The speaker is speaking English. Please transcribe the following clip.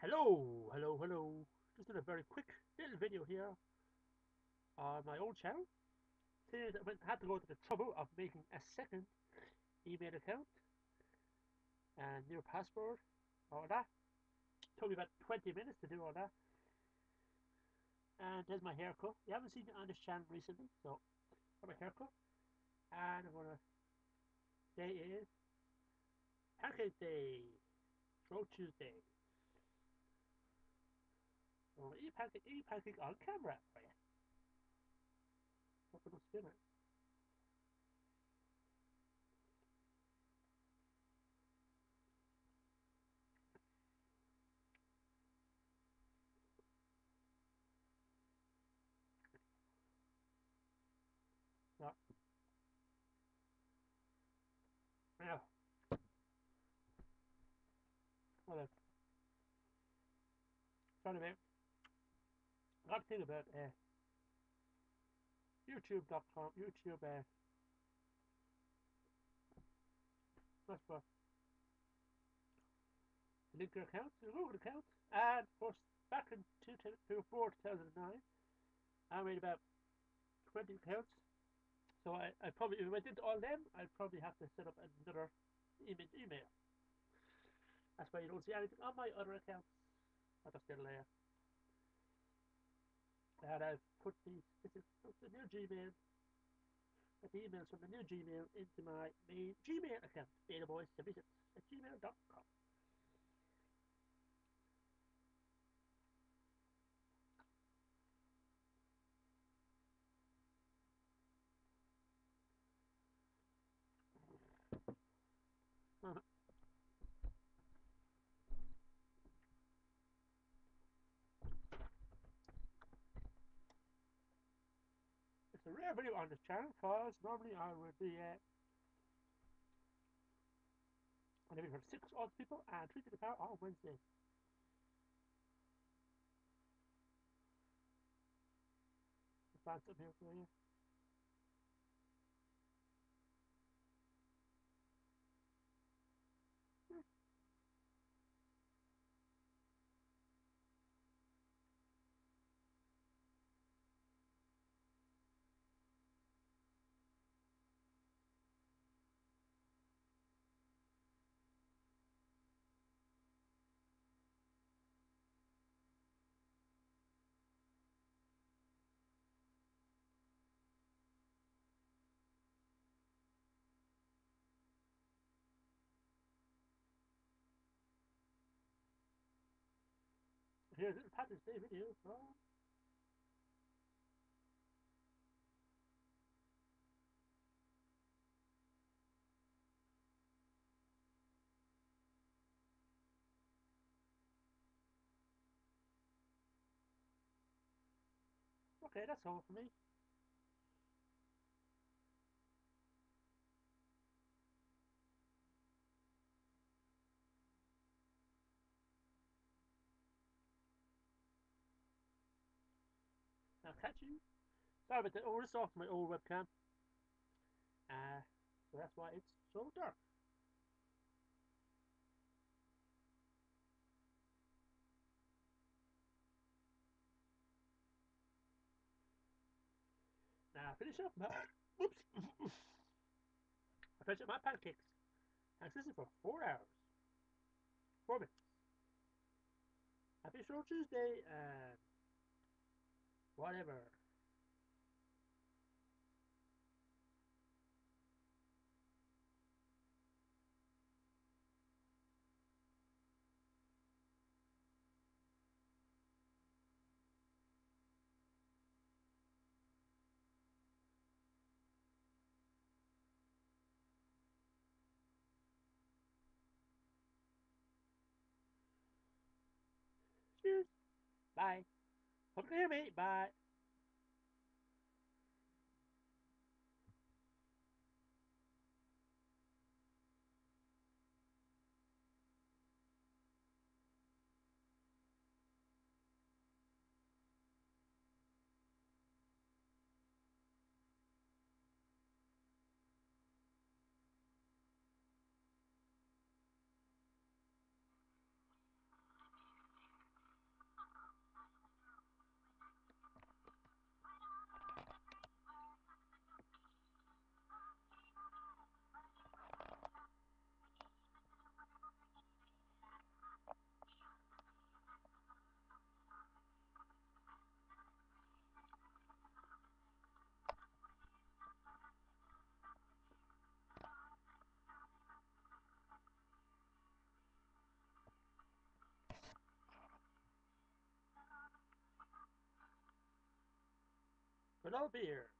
Hello, hello, hello. Just did a very quick little video here on my old channel. I had to go to the trouble of making a second email account and new password, all that. Took me about 20 minutes to do all that. And there's my haircut. You haven't seen it on this channel recently, so got my haircut. And I'm gonna today is Pancake Day, Shrove Tuesday. Pancake, eat pancake on camera for you. Hope it'll spin it. Yeah. Yeah. That's trying to got to about uh, YouTube.com, YouTube, uh, that's what the Linker account, the Google account, and of course back in 2004, 2009, I made about 20 accounts. So I, I probably, if I did all them, I'd probably have to set up another image email. That's why you don't see anything on my other accounts. I just still there that I've put these, this is the new Gmail, the emails from the new Gmail into my main Gmail account, bedoboy76 at gmail.com. It's a rare video on this channel because normally I would be uh, living for six odd people and three to the power on Wednesday. Find something here for you. Patrick's Day video Okay, that's all for me. You. Sorry about that. Oh, this off my old webcam. Uh, so that's why it's so dark. Now finish up my oops. I finish up my pancakes. And this is for four hours. Four minutes. Happy Shrove Tuesday and whatever. Cheers. Bye. Hope you can hear me. Bye. But all beer.